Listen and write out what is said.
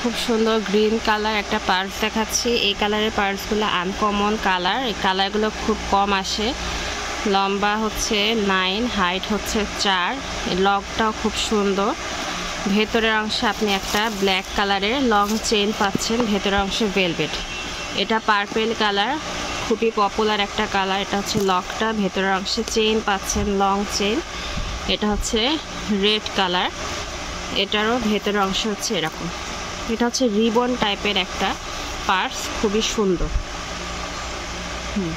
খুব সুন্দর green colour একটা পার্স দেখাচ্ছি। এই কালারের পার্সগুলো আনকমন কালার। এই কালারগুলো খুব কম আসে। লম্বা হচ্ছে নাইন হাইট হচ্ছে চার। লকটাও খুব সুন্দর। ভেতরের অংশে আপনি একটা ব্ল্যাক কালারের লং চেন পাচ্ছেন। ভেতরের অংশে ভেলভেট এটা পার্পেল কালার। খুবই পপুলার একটা কালার। এটা হচ্ছে লকটা ভেতরের অংশে চেন পাচ্ছেন লং চেন এটা হচ্ছে রেড কালার। এটারও ভেতরের অংশ হচ্ছে এরকম। এটা হচ্ছে রিবন টাইপের একটা পার্স খুবই সুন্দর। হুম।